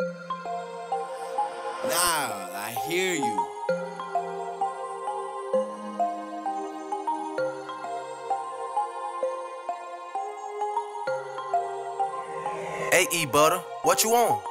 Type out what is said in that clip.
Nah, I hear you. Hey, E Butter, what you want?